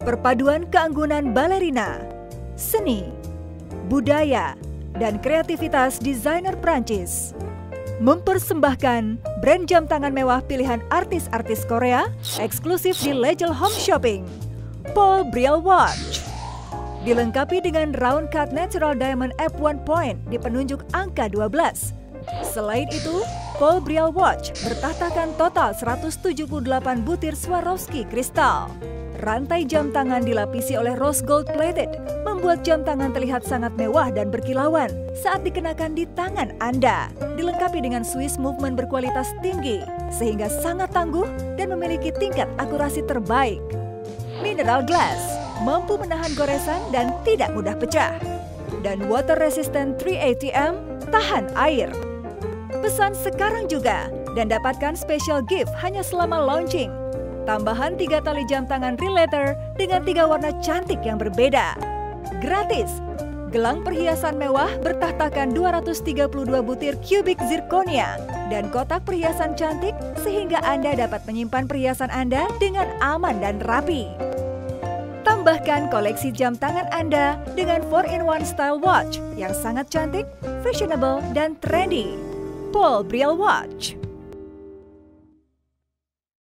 Perpaduan keanggunan balerina, seni, budaya, dan kreativitas desainer Prancis mempersembahkan brand jam tangan mewah pilihan artis-artis Korea eksklusif di Legel Home Shopping, Paul Briel Watch. Dilengkapi dengan round cut natural diamond F1 point di penunjuk angka 12. Selain itu, Paul Briel Watch bertahtakan total 178 butir Swarovski kristal. Rantai jam tangan dilapisi oleh rose gold plated, membuat jam tangan terlihat sangat mewah dan berkilauan saat dikenakan di tangan Anda. Dilengkapi dengan Swiss movement berkualitas tinggi, sehingga sangat tangguh dan memiliki tingkat akurasi terbaik. Mineral glass, mampu menahan goresan dan tidak mudah pecah. Dan water resistant 3 ATM, tahan air. Pesan sekarang juga dan dapatkan special gift hanya selama launching Tambahan tiga tali jam tangan relator dengan tiga warna cantik yang berbeda. Gratis! Gelang perhiasan mewah bertahtakan 232 butir kubik zirconia dan kotak perhiasan cantik sehingga Anda dapat menyimpan perhiasan Anda dengan aman dan rapi. Tambahkan koleksi jam tangan Anda dengan 4-in-1 style watch yang sangat cantik, fashionable, dan trendy. Paul Briel Watch